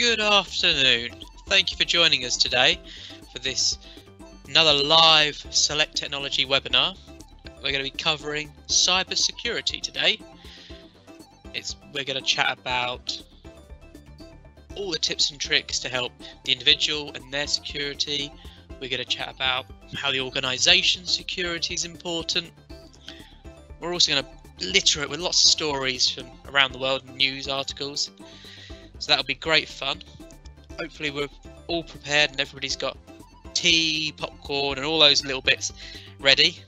Good afternoon. Thank you for joining us today for this another live Select Technology webinar. We're going to be covering cyber security today. It's we're going to chat about all the tips and tricks to help the individual and their security. We're going to chat about how the organisation security is important. We're also going to litter it with lots of stories from around the world and news articles. So that'll be great fun. Hopefully we're all prepared and everybody's got tea, popcorn, and all those little bits ready.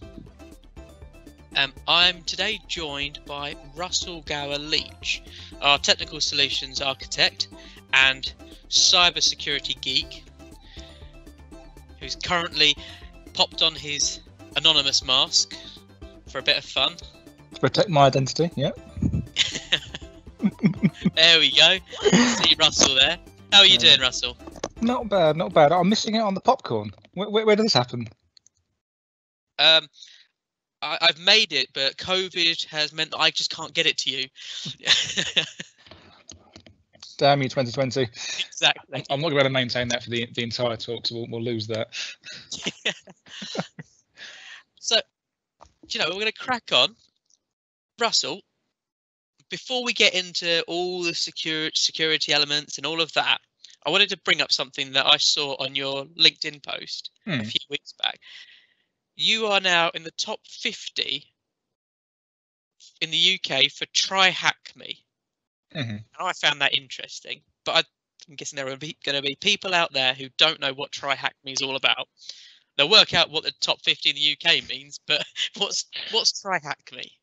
Um, I'm today joined by Russell Gower Leach, our technical solutions architect and cybersecurity geek, who's currently popped on his anonymous mask for a bit of fun. To protect my identity, yeah. there we go. See Russell there. How are you doing, Russell? Not bad, not bad. I'm missing out on the popcorn. Where, where, where did this happen? Um, I, I've made it, but COVID has meant that I just can't get it to you. Damn you, 2020. exactly. I'm not going to maintain that for the the entire talk, so we'll, we'll lose that. So, you know, we're going to crack on. Russell, before we get into all the secure, security elements and all of that, I wanted to bring up something that I saw on your LinkedIn post a Hmm. few weeks back. You are now in the top 50 in the UK for Try Hack Me. Mhm. And I found that interesting. But I'm guessing there are going to be people out there who don't know what Try Hack Me is all about. They'll work out what the top 50 in the UK means, but what's what's Try Hack Me?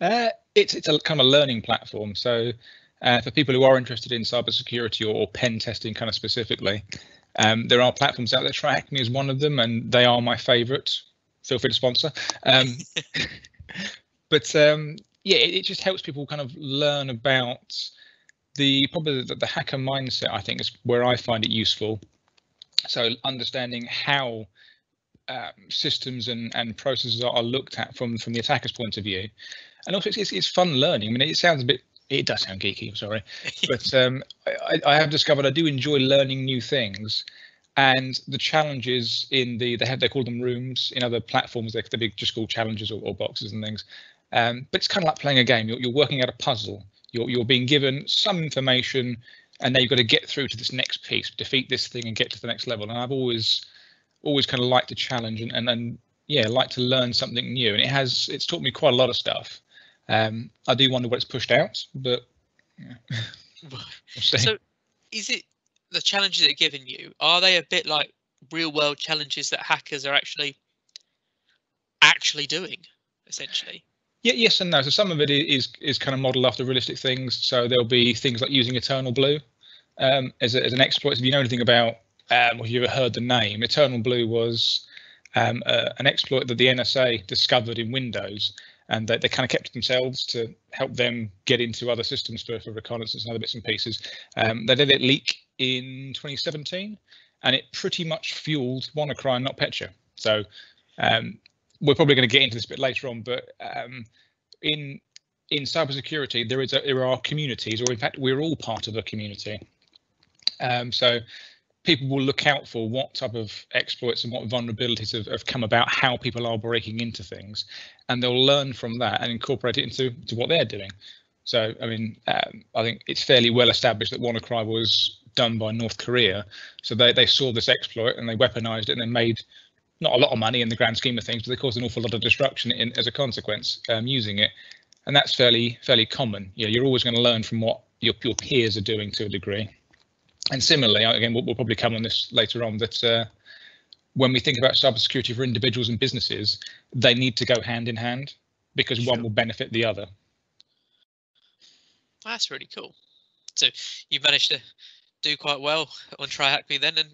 Uh, it's it's a kind of a learning platform. So uh, for people who are interested in cybersecurity or, or pen testing, kind of specifically, um, there are platforms out there. TryHackMe is one of them, and they are my favourite. Feel free to sponsor. Um, but um, yeah, it, it just helps people kind of learn about the probably the, the hacker mindset. I think is where I find it useful. So understanding how um, systems and, and processes are, are looked at from from the attacker's point of view, and also it's, it's, it's fun learning. I mean, it sounds a bit. It does sound geeky. I'm sorry, but um, I, I have discovered I do enjoy learning new things, and the challenges in the they have they call them rooms in other platforms. They could be just called challenges or, or boxes and things. Um, but it's kind of like playing a game. You're, you're working out a puzzle. You're you're being given some information, and now you've got to get through to this next piece, defeat this thing, and get to the next level. And I've always always kind of liked the challenge and and, and yeah, like to learn something new. And it has it's taught me quite a lot of stuff. Um, I do wonder what it's pushed out, but yeah. we'll. So, is it the challenges that are given you? Are they a bit like real world challenges that hackers are actually actually doing, essentially? Yeah, yes and no. So some of it is is kind of modelled after realistic things. So there'll be things like using Eternal Blue um, as, a, as an exploit. If you know anything about, um, or if you ever heard the name, Eternal Blue was um, uh, an exploit that the NSA discovered in Windows, and they, they kind of kept it themselves to help them get into other systems for, for reconnaissance and other bits and pieces. Um, they did it leak in 2017, and it pretty much fueled WannaCry, NotPetya. So um, we're probably going to get into this a bit later on, but um, in in cybersecurity, there is a, there are communities, or in fact, we're all part of a community. Um, so people will look out for what type of exploits and what vulnerabilities have, have come about, how people are breaking into things, and they'll learn from that and incorporate it into to what they're doing. So, I mean, um, I think it's fairly well established that WannaCry was done by North Korea. So they, they saw this exploit and they weaponized it and then made not a lot of money in the grand scheme of things, but they caused an awful lot of destruction in, as a consequence um, using it. And that's fairly fairly common. You know, you're always going to learn from what your, your peers are doing to a degree. And similarly, again, we'll, we'll probably come on this later on, that uh, when we think about cybersecurity for individuals and businesses, they need to go hand in hand because one will benefit the other. That's really cool. So you've managed to do quite well on Try Hack Me then, and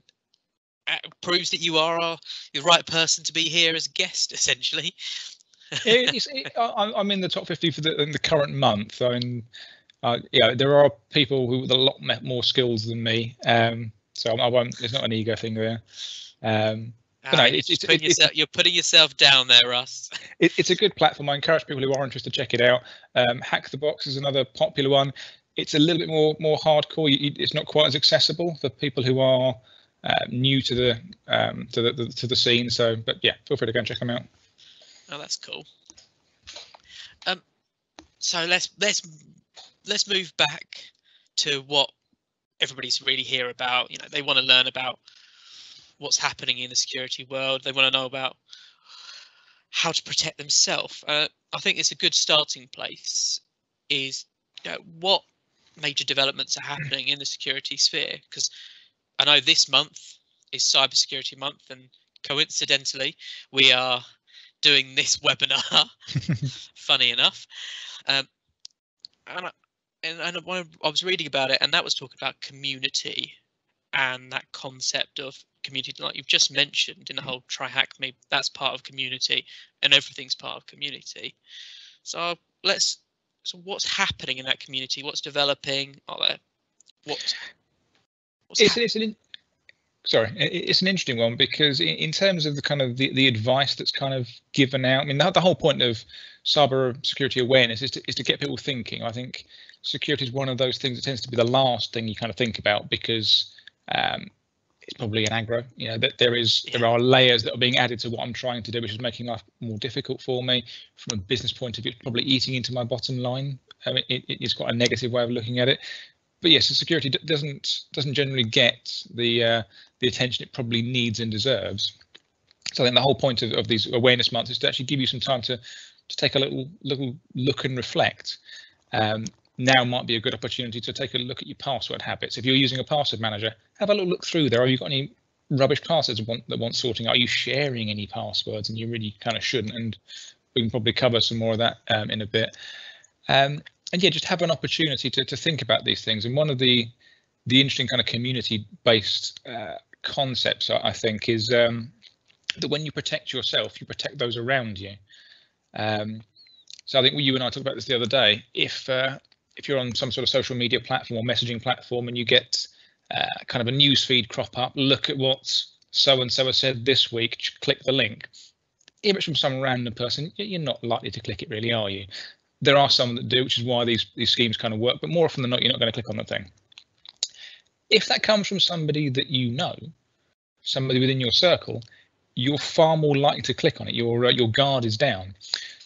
it proves that you are uh, the right person to be here as a guest, essentially. It- it, I, I'm in the top 50 for the, in the current month. I mean, uh, yeah, there are people who with a lot more skills than me. Um, so I won't. There's not an ego thing there. Um, no, Ah, it's- you're it's- putting it's- yourself- you're putting yourself down there, Russ. it, it's a good platform. I encourage people who are interested to check it out. Um, Hack the Box is another popular one. it's a little bit more more hardcore. It's not quite as accessible for people who are uh, new to the um, to the, the, to the scene. So, but yeah, feel free to go and check them out. Oh, that's cool. Um, so let's let's let's move back to what everybody's really here about. You know, they want to learn about what's happening in the security world. They want to know about how to protect themselves. Uh, I think it's a good starting place. Is you know, what major developments are happening in the security sphere? Because I know this month is Cybersecurity Month, and coincidentally, we are doing this webinar. funny enough, um, and, I, and, and when I was reading about it, and that was talking about community and that concept of community, like you've just mentioned in the whole TryHack Me, that's part of community, and everything's part of community. So let's. So what's happening in that community? What's developing? Are there what? It's, it's an sorry, it's an interesting one because in terms of the kind of the, the advice that's kind of given out, I mean, the, the whole point of cyber security awareness is to, is to get people thinking. I think security is one of those things that tends to be the last thing you kind of think about because um, it's probably an aggro. You know that there is there are layers that are being added to what I'm trying to do, which is making life more difficult for me. From a business point of view, it's probably eating into my bottom line. I mean, it, it's quite a negative way of looking at it. But yes, the security doesn't doesn't generally get the uh, the attention it probably needs and deserves. So I think the whole point of, of these awareness months is to actually give you some time to to take a little little look and reflect. Um, now might be a good opportunity to take a look at your password habits. If you're using a password manager, have a little look through there. Have you got any rubbish passwords want, that want sorting? Are you sharing any passwords? And you really kind of shouldn't. And we can probably cover some more of that um, in a bit. Um, and yeah, just have an opportunity to, to think about these things. And one of the the interesting kind of community-based uh, concepts, I think, is um, that when you protect yourself, you protect those around you. Um, so I think you and I talked about this the other day. If uh, if you're on some sort of social media platform or messaging platform and you get uh, kind of a news feed crop up, look at what so and so has said this week, click the link. If it's from some random person, you're not likely to click it, really, are you? There are some that do, which is why these these schemes kind of work. But more often than not, you're not going to click on the thing. If that comes from somebody that you know, somebody within your circle, you're far more likely to click on it. Your uh, your guard is down.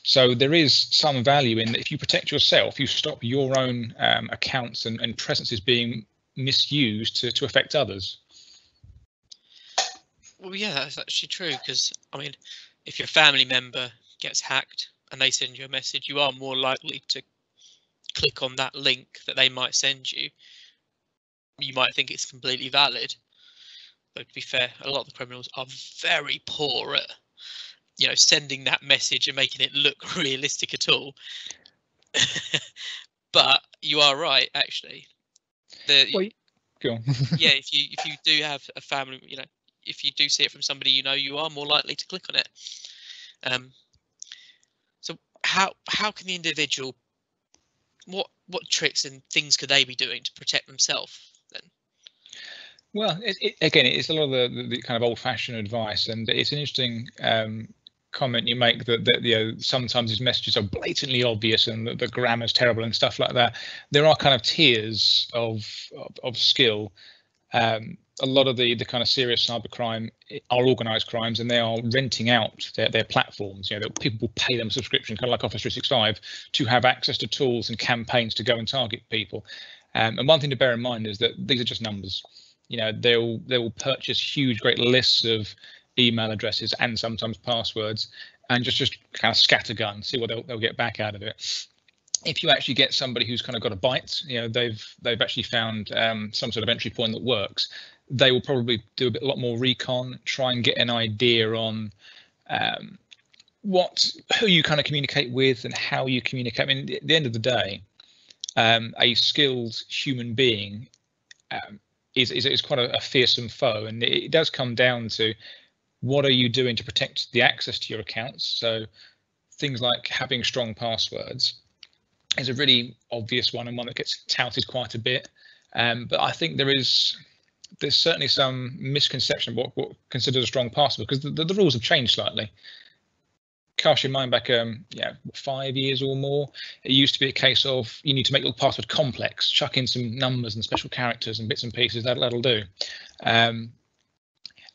So there is some value in that if you protect yourself, you stop your own um, accounts and, and presences being misused to, to affect others. Well, yeah, that's actually true because I mean, if your family member gets hacked and they send you a message, you are more likely to click on that link that they might send you. You might think it's completely valid, but to be fair, a lot of the criminals are very poor at you know sending that message and making it look realistic at all. But you are right actually. The well, yeah if you if you do have a family you know if you do see it from somebody you know you are more likely to click on it. Um so how how can the individual what what tricks and things could they be doing to protect themselves then? Well, it, it, again, it's a lot of the, the, kind of old-fashioned advice, and it's an interesting um, comment you make that, that you know sometimes these messages are blatantly obvious and the, the grammar's terrible and stuff like that. There are kind of tiers of of, of skill. Um, a lot of the the kind of serious cybercrime are organized crimes and they are renting out their, their platforms you know people will pay them subscription kind of like office 365 to have access to tools and campaigns to go and target people um, and one thing to bear in mind is that these are just numbers you know they'll they will purchase huge great lists of email addresses and sometimes passwords and just just kind of scattergun, see what they'll, they'll get back out of it. If you actually get somebody who's kind of got a bite, you know, they've they've actually found um, some sort of entry point that works. They will probably do a bit a lot more recon, try and get an idea on um, what who you kind of communicate with and how you communicate. I mean, at the end of the day, um, a skilled human being um, is, is is quite a, a fearsome foe, and it, it does come down to what are you doing to protect the access to your accounts? So things like having strong passwords is a really obvious one and one that gets touted quite a bit. Um, but I think there is there's certainly some misconception of what, what considered a strong password because the, the, the, rules have changed slightly. cast your mind back, um, yeah, five years or more, it used to be a case of you need to make your password complex, chuck in some numbers and special characters and bits and pieces. That that'll do. Um,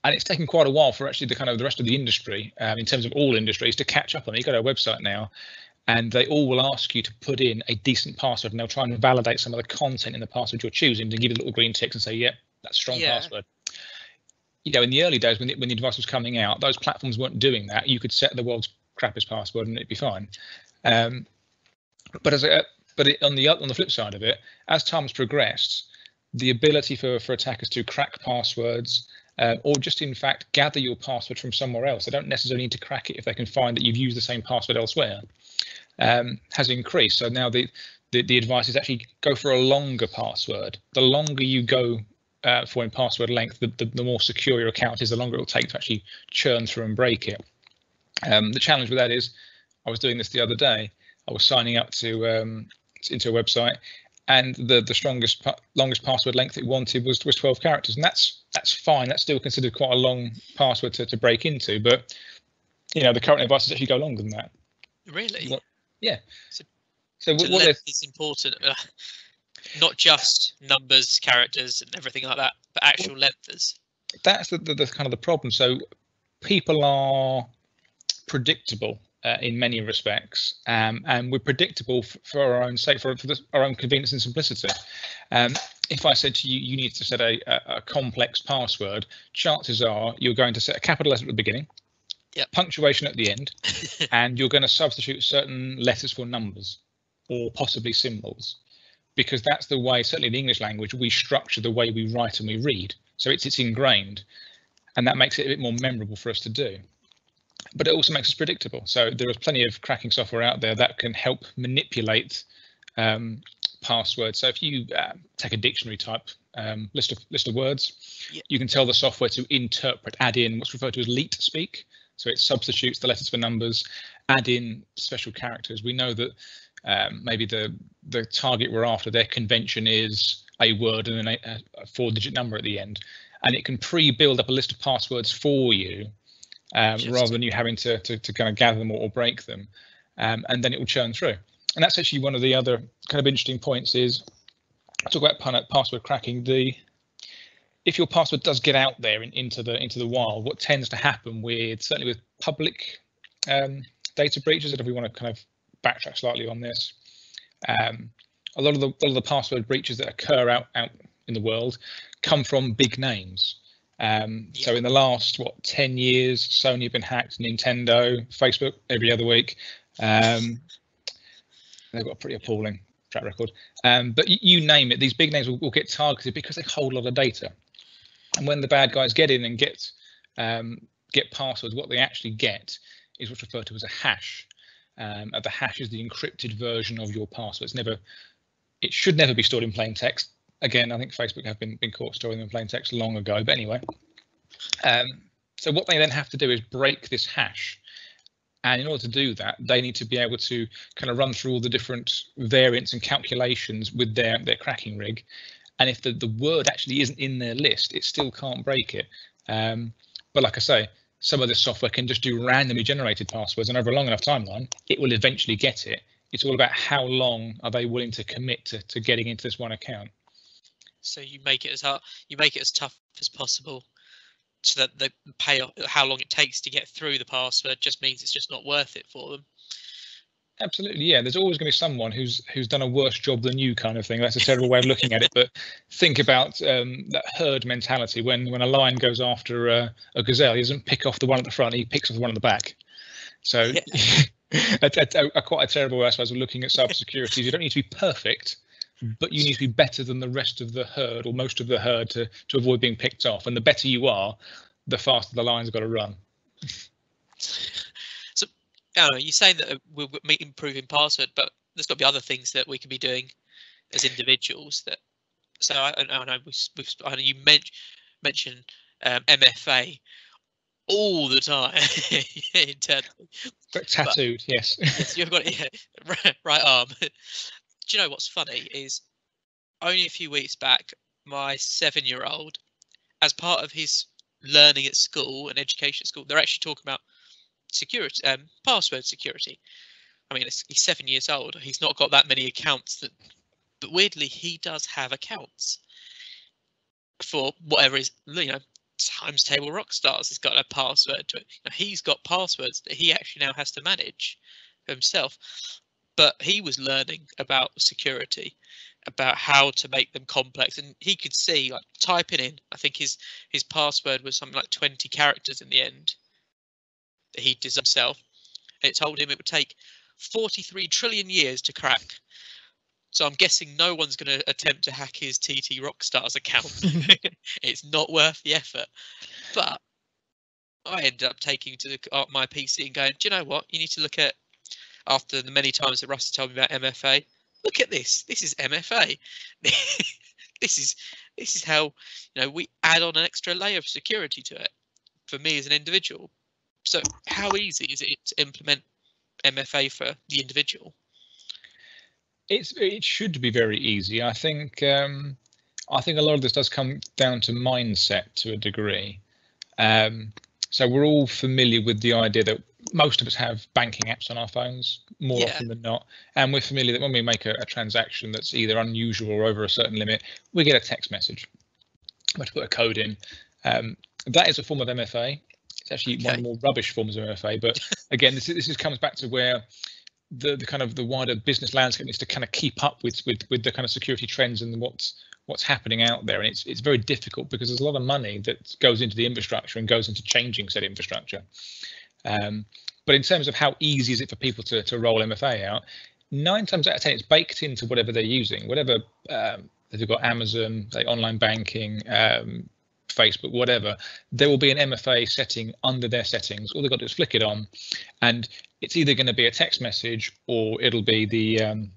and it's taken quite a while for actually the kind of the rest of the industry, um, in terms of all industries, to catch up on it. You go to a website now, and they all will ask you to put in a decent password, and they'll try and validate some of the content in the password you're choosing to give you a little green ticks and say, "Yep, yeah, that's a strong yeah. password." You know, in the early days when the, when the device was coming out, those platforms weren't doing that. You could set the world's crappiest password and it'd be fine. Um, but as a, but it, on the on the flip side of it, as time's progressed, the ability for for attackers to crack passwords uh, or just in fact gather your password from somewhere else. They don't necessarily need to crack it if they can find that you've used the same password elsewhere. Um, has increased. So now the, the, the advice is actually go for a longer password. The longer you go uh, for in password length, the, the, the, more secure your account is, the longer it will take to actually churn through and break it. Um, the challenge with that is, I was doing this the other day. I was signing up to um, into a website, and the the strongest longest password length it wanted was was 12 characters, and that's that's fine. That's still considered quite a long password to, to break into, but you know the current advice is actually go longer than that. Really? What, yeah. So, so what, what is important, uh, not just numbers, characters, and everything like that, but actual well, lengths. That's the, the, the kind of the problem. So people are predictable uh, in many respects, um, and we're predictable for, for our own sake, for, for the, our own convenience and simplicity. Um, if I said to you, you need to set a, a, a, complex password, chances are you're going to set a capital letter at the beginning, yep. punctuation at the end, and you're going to substitute certain letters for numbers or possibly symbols, because that's the way, certainly in the English language, we structure the way we write and we read. So it's it's ingrained, and that makes it a bit more memorable for us to do but it also makes us predictable. So there is plenty of cracking software out there that can help manipulate um, passwords. So if you uh, take a dictionary type um, list of list of words, yeah. you can tell the software to interpret, add in what's referred to as leet speak. So it substitutes the letters for numbers, add in special characters. We know that um, maybe the the target we're after, their convention is a word and then a, a four-digit number at the end, and it can pre-build up a list of passwords for you um, rather than you having to, to, to, kind of gather them or, or break them. Um, and then it will churn through. And that's actually one of the other kind of interesting points is talk about password cracking. The if your password does get out there in, into the into the wild, what tends to happen with certainly with public um, data breaches, and if we want to kind of backtrack slightly on this, um, a lot of the a lot of the password breaches that occur out out in the world come from big names. Um, yeah. So in the last what ten years, Sony have been hacked, Nintendo, Facebook every other week. Um, they've got a pretty appalling track record. Um, but you, name it, these big names will, will, get targeted because they hold a lot of data. And when the bad guys get in and get um, get passwords, what they actually get is what's referred to as a hash. Um, the hash is the encrypted version of your password. It's never, it should never be stored in plain text again, I think Facebook have been, been caught storing them in plain text long ago. But anyway, um, so what they then have to do is break this hash. And in order to do that, they need to be able to kind of run through all the different variants and calculations with their, their cracking rig. And if the, the word actually isn't in their list, it still can't break it. Um, but like I say, some of this software can just do randomly generated passwords, and over a long enough timeline, it will eventually get it. It's all about how long are they willing to commit to, to getting into this one account so you make it as hard, you make it as tough as possible so that the pay how long it takes to get through the password just means it's just not worth it for them. Absolutely yeah. There's always going to be someone who's who's done a worse job than you kind of thing. That's a terrible way of looking at it but think about um, that herd mentality. When when a lion goes after a, a, gazelle he doesn't pick off the one at the front he picks off the one at the back. So yeah. a, a, a, quite a terrible way i suppose of looking at cybersecurity you don't need to be perfect but you need to be better than the rest of the herd or most of the herd to to avoid being picked off. And the better you are, the faster the lion's got to run. So, know, you're saying that we're improving password, but there's got to be other things that we can be doing as individuals. That so I, I know we've, we've I know you mentioned um, MFA all the time internally. Tattooed, but, yes. yes. You've got it, yeah, right, right arm do you know what's funny is only a few weeks back, my seven year old, as part of his learning at school and education at school, they're actually talking about security, um, password security. I mean, he's seven years old. He's not got that many accounts that, but weirdly, he does have accounts for whatever is you know times table rock stars has got a password to it. Now, he's got passwords that he actually now has to manage himself. But he was learning about security, about how to make them complex, and he could see like typing in. I think his his password was something like 20 characters in the end that he did himself. And it told him it would take 43 trillion years to crack. So I'm guessing no one's going to attempt to hack his TT Rockstars account. it's not worth the effort. But I ended up taking to the, uh, my PC and going, do you know what? You need to look at after the many times that Russ has told me about MFA. Look at this. This is MFA. this is this is how you know we add on an extra layer of security to it for me as an individual. So how easy is it to implement MFA for the individual? It's it should be very easy. I think um, I think a lot of this does come down to mindset to a degree. Um, so we're all familiar with the idea that most of us have banking apps on our phones more yeah. often than not, and we're familiar that when we make a, a, transaction that's either unusual or over a certain limit, we get a text message. We have to put a code in. Um, that is a form of MFA. It's actually okay. one of the more rubbish forms of MFA. But again, this this is, comes back to where the, the kind of the wider business landscape needs to kind of keep up with with with the kind of security trends and what's what's happening out there and it's it's very difficult because there's a lot of money that goes into the infrastructure and goes into changing said infrastructure um, but in terms of how easy is it for people to, to roll mfa out nine times out of ten it's baked into whatever they're using whatever um, they've got amazon say online banking um, Facebook, whatever, there will be an MFA setting under their settings. All they've got to do is flick it on, and it's either going to be a text message or it'll be the um,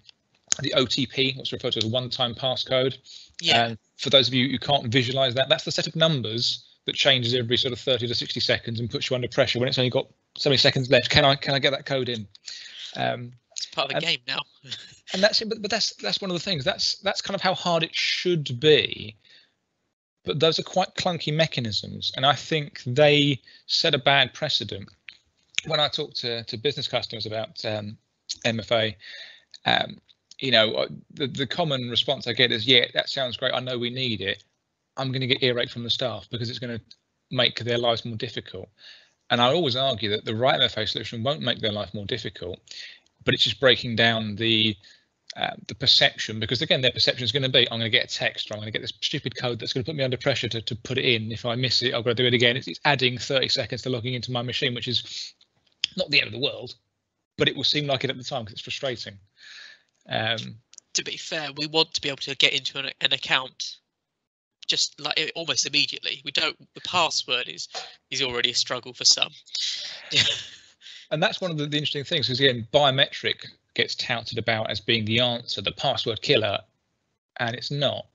the OTP, what's referred to as one-time passcode. Yeah. And for those of you who can't visualize that, that's the set of numbers that changes every sort of 30 to 60 seconds and puts you under pressure when it's only got so many seconds left. Can I can I get that code in? Um, it's part of the and, game now. and that's but, but that's that's one of the things. That's that's kind of how hard it should be but those are quite clunky mechanisms, and I think they set a bad precedent. When I talk to, to business customers about um, MFA, um, you know, uh, the, the common response I get is, yeah, that sounds great. I know we need it. I'm going to get earache from the staff because it's going to make their lives more difficult. And I always argue that the right MFA solution won't make their life more difficult, but it's just breaking down the uh, the perception, because again, their perception is going to be, I'm going to get a text or I'm going to get this stupid code that's going to put me under pressure to, to put it in. If I miss it, I've got to do it again. It's, it's adding 30 seconds to logging into my machine, which is not the end of the world, but it will seem like it at the time because it's frustrating. Um, to be fair, we want to be able to get into an, an account just like almost immediately. We don't. The password is is already a struggle for some. and that's one of the, the interesting things because again, biometric gets touted about as being the answer, the password killer, and it's not.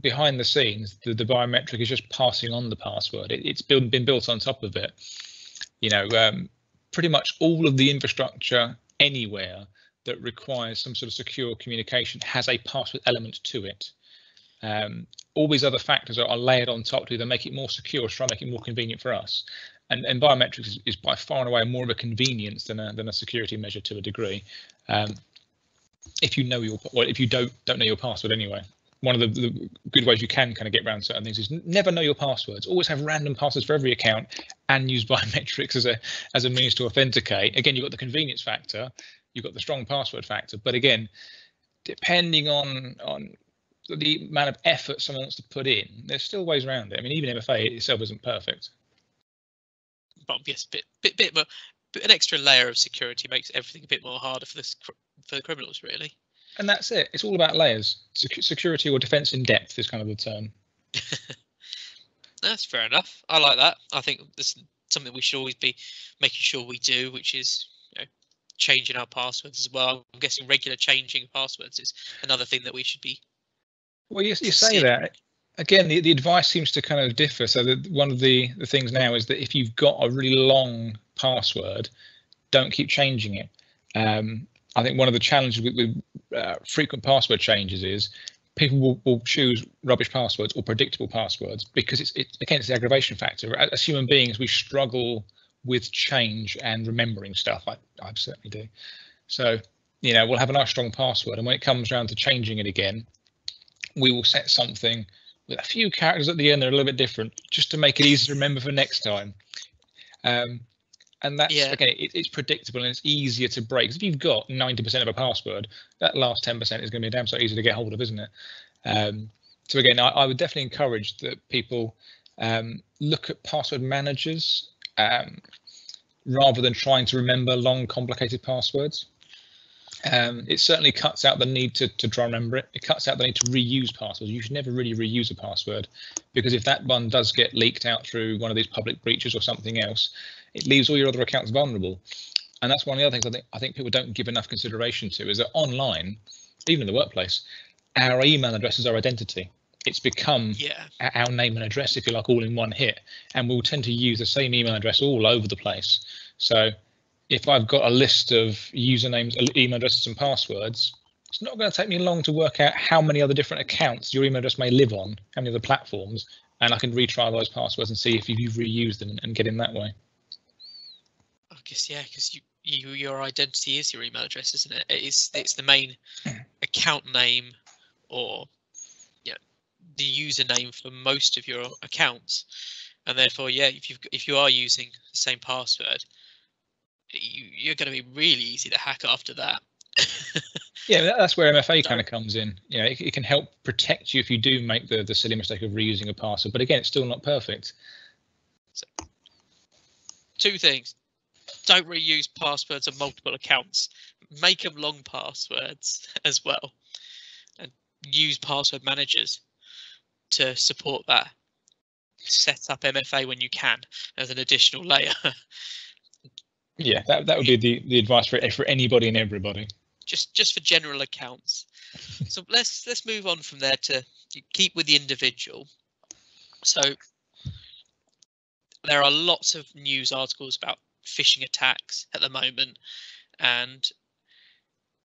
Behind the scenes, the, the biometric is just passing on the password. It, it's been, been built on top of it. You know, um, pretty much all of the infrastructure anywhere that requires some sort of secure communication has a password element to it. Um, all these other factors are, are, layered on top to either make it more secure or try to make it more convenient for us. And, and biometrics is, is, by far and away more of a convenience than a, than a security measure to a degree. Um, if you know your, well, if you don't don't know your password anyway, one of the, the, good ways you can kind of get around certain things is never know your passwords. Always have random passwords for every account, and use biometrics as a as a means to authenticate. Again, you've got the convenience factor, you've got the strong password factor, but again, depending on on the amount of effort someone wants to put in, there's still ways around it. I mean, even MFA itself isn't perfect. But yes, bit bit bit more an extra layer of security makes everything a bit more harder for this for the criminals, really. And that's it. It's all about layers. security or defense in depth is kind of the term. that's fair enough. I like that. I think this is something we should always be making sure we do, which is you know, changing our passwords as well. I'm guessing regular changing passwords is another thing that we should be. Well, you, you say that again, the, the advice seems to kind of differ. So that one of the, the things now is that if you've got a really long password, don't keep changing it. Um, I think one of the challenges with, with uh, frequent password changes is people will, will choose rubbish passwords or predictable passwords because it's it, again it's the aggravation factor. As human beings, we struggle with change and remembering stuff. I, I certainly do. So, you know, we'll have a nice strong password, and when it comes around to changing it again, we will set something with a few characters at the end that are a little bit different, just to make it easy to remember for next time. Um, and that's yeah. again, it, it's predictable and it's easier to break. If you've got 90% of a password, that last 10% is going to be damn so easy to get hold of, isn't it? Um, so again, I, I, would definitely encourage that people um, look at password managers um, rather than trying to remember long, complicated passwords. Um, it certainly cuts out the need to, to try and remember it. It cuts out the need to reuse passwords. You should never really reuse a password because if that one does get leaked out through one of these public breaches or something else, it leaves all your other accounts vulnerable. And that's one of the other things I think I think people don't give enough consideration to is that online, even in the workplace, our email address is our identity. It's become yeah. our name and address, if you like, all in one hit. And we'll tend to use the same email address all over the place. So if I've got a list of usernames, email addresses, and passwords, it's not going to take me long to work out how many other different accounts your email address may live on, how many other platforms, and I can retry those passwords and see if you've reused them and get in that way. I guess yeah, because you, you your identity is your email address, isn't it? It is it's the main account name or yeah the username for most of your accounts, and therefore yeah, if you if you are using the same password, you, you're going to be really easy to hack after that. yeah, that's where MFA kind of comes in. You know, it, it, can help protect you if you do make the the silly mistake of reusing a password. But again, it's still not perfect. So, two things: don't reuse passwords on multiple accounts. Make them long passwords as well, and use password managers to support that. Set up MFA when you can as an additional layer. Yeah, that, that would be the, the advice for for anybody and everybody. Just just for general accounts. so let's let's move on from there to keep with the individual. So there are lots of news articles about phishing attacks at the moment, and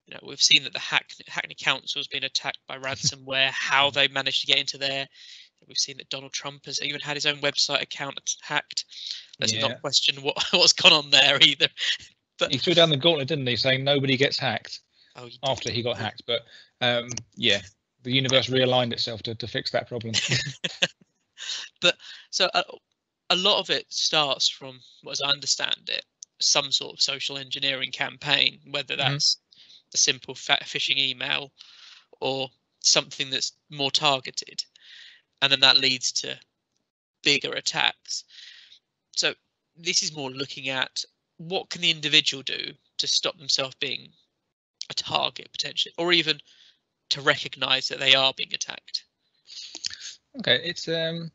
you know we've seen that the Hack, Hackney Council has been attacked by ransomware. how they managed to get into there. We've seen that Donald Trump has even had his own website account hacked. Let's yeah. not question what what's gone on there either. But he threw down the gauntlet, didn't he, saying nobody gets hacked oh, he after he got hacked. But um, yeah, the universe realigned itself to, to fix that problem. but so a, a lot of it starts from, as I understand it, some sort of social engineering campaign, whether mm-hmm. that's mm-hmm. a simple phishing email or something that's more targeted, and then that leads to bigger attacks. So this is more looking at what can the individual do to stop themselves being a target potentially, or even to recognise that they are being attacked. Okay, it's um,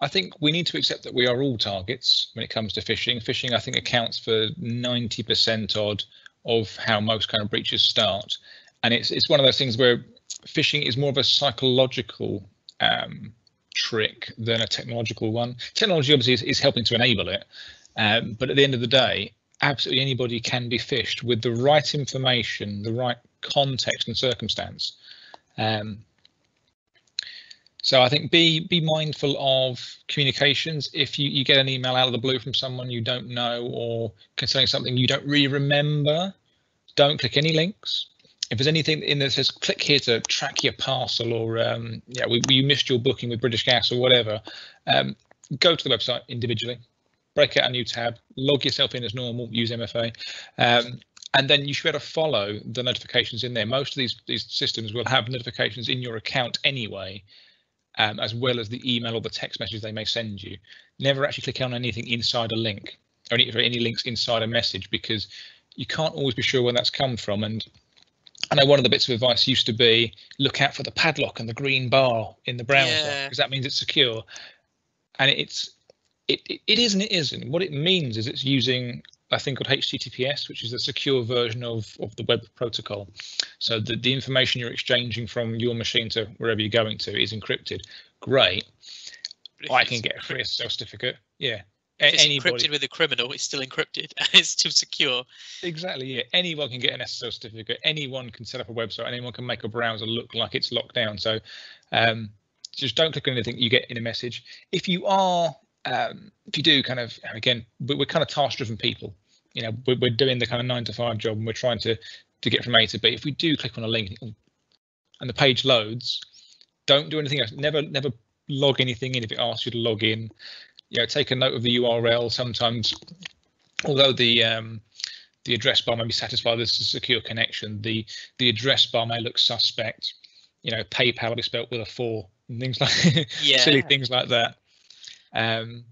I think we need to accept that we are all targets when it comes to phishing. Phishing, I think, accounts for 90% odd of how most kind of breaches start, and it's it's one of those things where phishing is more of a psychological um, trick than a technological one. Technology obviously is, is helping to enable it, um, but at the end of the day, absolutely anybody can be phished with the right information, the right context and circumstance. Um, so I think be be mindful of communications. If you, you get an email out of the blue from someone you don't know or concerning something you don't really remember, don't click any links if there's anything in there that says click here to track your parcel or um, yeah, we, you missed your booking with British Gas or whatever, um, go to the website individually, break out a new tab, log yourself in as normal, use MFA, um, and then you should be able to follow the notifications in there. Most of these these systems will have notifications in your account anyway, um, as well as the email or the text message they may send you. Never actually click on anything inside a link or any, any links inside a message because you can't always be sure where that's come from and I know one of the bits of advice used to be look out for the padlock and the green bar in the browser yeah. because that means it's secure. And it's it, it, it is and it isn't. What it means is it's using a thing called HTTPS, which is the secure version of, of the web protocol. So the, the information you're exchanging from your machine to wherever you're going to is encrypted. Great. I can get a free SSL certificate. Yeah, if it's anybody. encrypted with a criminal, it's still encrypted and it's still secure. Exactly. Yeah. Anyone can get an SSL certificate. Anyone can set up a website. Anyone can make a browser look like it's locked down. So um, just don't click on anything you get in a message. If you are um, if you do kind of again, we're kind of task-driven people. You know, we're, we're doing the kind of nine to five job, and we're trying to to get from A to B. If we do click on a link and the page loads, don't do anything else. Never never log anything in if it asks you to log in. You know, take a note of the URL. Sometimes, although the um, the address bar may be satisfied with a secure connection, the the address bar may look suspect. You know, PayPal is spelled with a four and things like yeah. silly things like that. Um,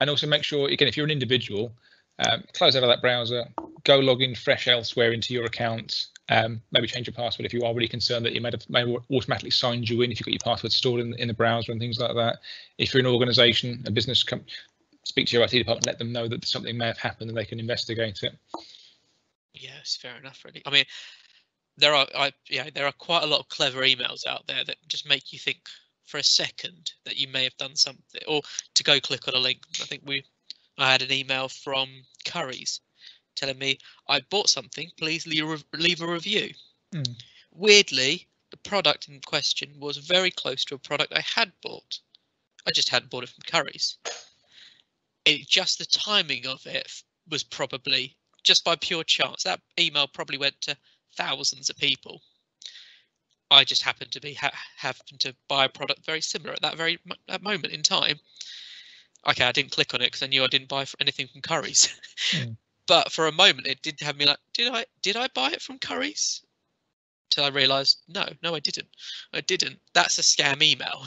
and also make sure again if you're an individual, um, close out of that browser, go log in fresh elsewhere into your account. Um, maybe change your password if you are really concerned that you may have, may automatically signed you in if you've got your password stored in, in the browser and things like that. If you're an organisation, a business, speak to your IT department, let them know that something may have happened and they can investigate it. Yes, fair enough. Really, I mean, there are I yeah there are quite a lot of clever emails out there that just make you think for a second that you may have done something or to go click on a link. I think we I had an email from Curry's telling me I bought something. Please leave, leave a review. Mm. Weirdly, the product in question was very close to a product I had bought. I just hadn't bought it from Curry's. It just the timing of it was probably just by pure chance. That email probably went to thousands of people. I just happened to be ha happened to buy a product very similar at that very that moment in time. Okay, I didn't click on it because I knew I didn't buy anything from Curry's. Mm. but for a moment, it did have me like, did I did I buy it from Curry's? Till I realised, no, no, I didn't. I didn't. That's a scam email.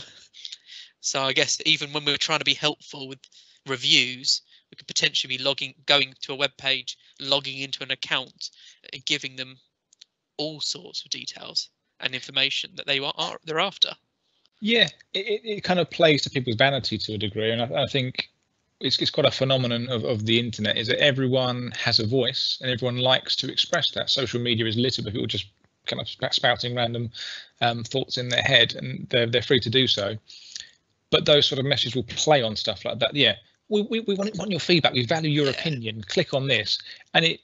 so I guess even when we were trying to be helpful with reviews, we could potentially be logging, going to a web page, logging into an account, and giving them all sorts of details and information that they are they're after. Yeah, it, it kind of plays to people's vanity to a degree, and I, I think it's, it's quite a phenomenon of, of the internet is that everyone has a voice and everyone likes to express that. Social media is littered with people just kind of spouting random um, thoughts in their head, and they're they're free to do so. But those sort of messages will play on stuff like that. Yeah, we, we, we want, want your feedback. We value your opinion. Click on this, and it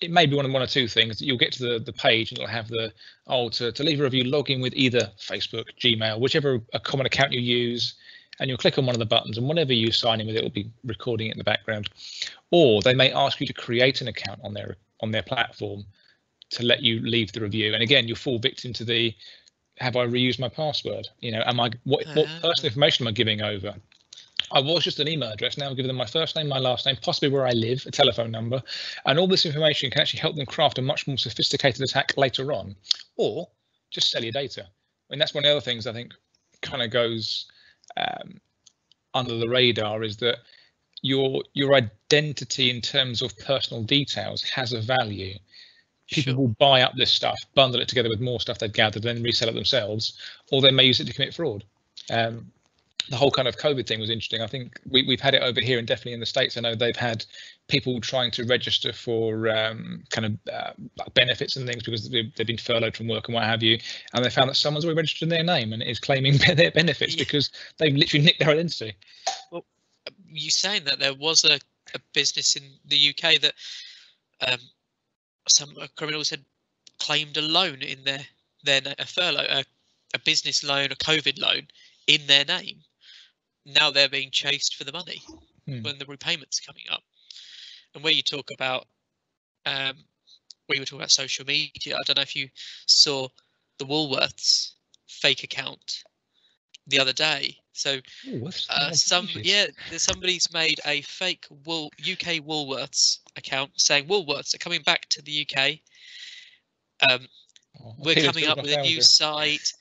it may be one of one or two things. You'll get to the, the page and it'll have the oh to, to leave a review, log in with either Facebook, Gmail, whichever a common account you use, and you'll click on one of the buttons and whenever you sign in with it, it'll be recording it in the background. Or they may ask you to create an account on their on their platform to let you leave the review. And again, you'll fall victim to the have I reused my password? You know, am I what what ah. personal information am I giving over? I was just an email address. Now I'm giving them my first name, my last name, possibly where I live, a telephone number, and all this information can actually help them craft a much more sophisticated attack later on, or just sell your data. I mean, that's one of the other things I think kind of goes um, under the radar is that your your identity in terms of personal details has a value. People sure. will buy up this stuff, bundle it together with more stuff they've gathered, then resell it themselves, or they may use it to commit fraud. Um, the whole kind of COVID thing was interesting. I think we, we've had it over here and definitely in the States. I know they've had people trying to register for um, kind of uh, benefits and things because they've, they've, been furloughed from work and what have you. And they found that someone's already registered in their name and is claiming their benefits yeah. because they've literally nicked their identity. Well, you saying that there was a, a business in the UK that um, some criminals had claimed a loan in their their a furlough, a, a business loan, a COVID loan in their name now they're being chased for the money hmm. when the repayments coming up. And where you talk about, um, where you were talking about social media, I don't know if you saw the Woolworths fake account the other day. So Ooh, uh, some yeah, somebody's made a fake Wool UK Woolworths account saying Woolworths are coming back to the UK. Um, oh, we're coming up with a new site,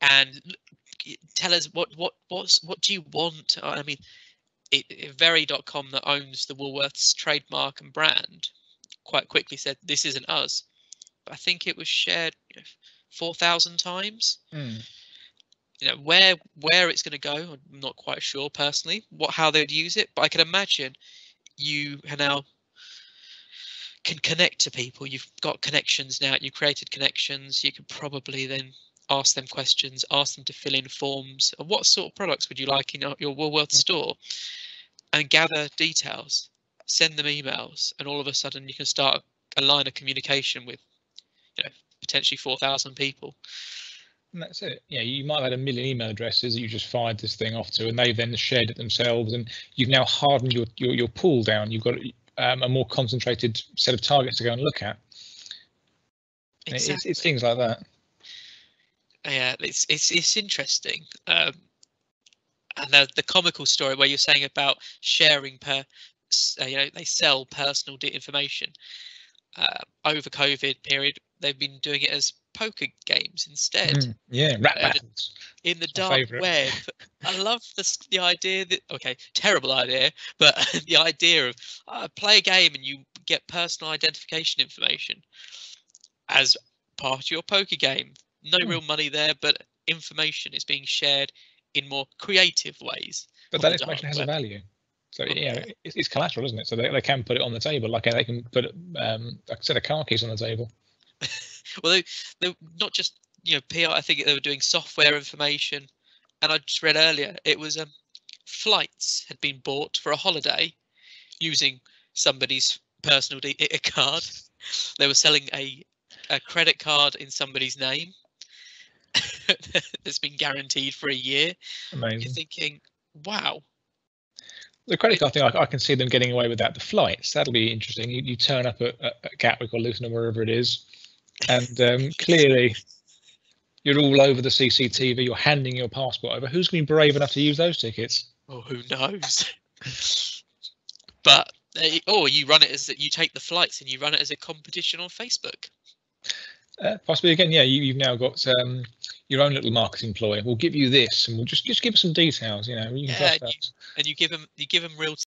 and tell us what what what's what do you want? I mean, it, it Very.com that owns the Woolworths trademark and brand quite quickly said this isn't us. But I think it was shared you know, four thousand times. Mm. You know where where it's going to go. I'm not quite sure personally what how they'd use it, but I can imagine you now can connect to people. You've got connections now. You've created connections. You could probably then ask them questions, ask them to fill in forms. What sort of products would you like in your Woolworth store? And gather details, send them emails, and all of a sudden you can start a line of communication with, you know, potentially 4,000 people. And that's it. Yeah, you might have had a million email addresses that you just fired this thing off to, and they've then shared it themselves, and you've now hardened your your, your pool down. You've got um, a more concentrated set of targets to go and look at. Exactly. It's, it's things like that. Yeah, it's it's it's interesting. Um, and the the comical story where you're saying about sharing per, uh, you know, they sell personal information. Uh, over COVID period, they've been doing it as poker games instead. Mm, yeah, rat battles. In the dark web. I love the the idea that okay, terrible idea, but the idea of uh, play a game and you get personal identification information as part of your poker game. No mm. real money there, but information is being shared in more creative ways. But that information has a value. So yeah, it's, it's, collateral, isn't it? So they, they can put it on the table, like they can put um, a set of car keys on the table. well, they they not just you know PR. I think they were doing software information, and I just read earlier it was um flights had been bought for a holiday using somebody's personal de- card. They were selling a a credit card in somebody's name that's been guaranteed for a year. Amazing. You're thinking, wow. The credit card thing, I, I, can see them getting away with that. The flights, that'll be interesting. You, you turn up at, at Gatwick or Luton or wherever it is, and um, clearly you're all over the CCTV. You're handing your passport over. Who's going to be brave enough to use those tickets? Oh, who knows? but or you run it as that you take the flights and you run it as a competition on Facebook. Uh, possibly again, yeah. You, have now got um, your own little marketing ploy. We'll give you this, and we'll just just give us some details. You know, you yeah, and you, and you give them you give them real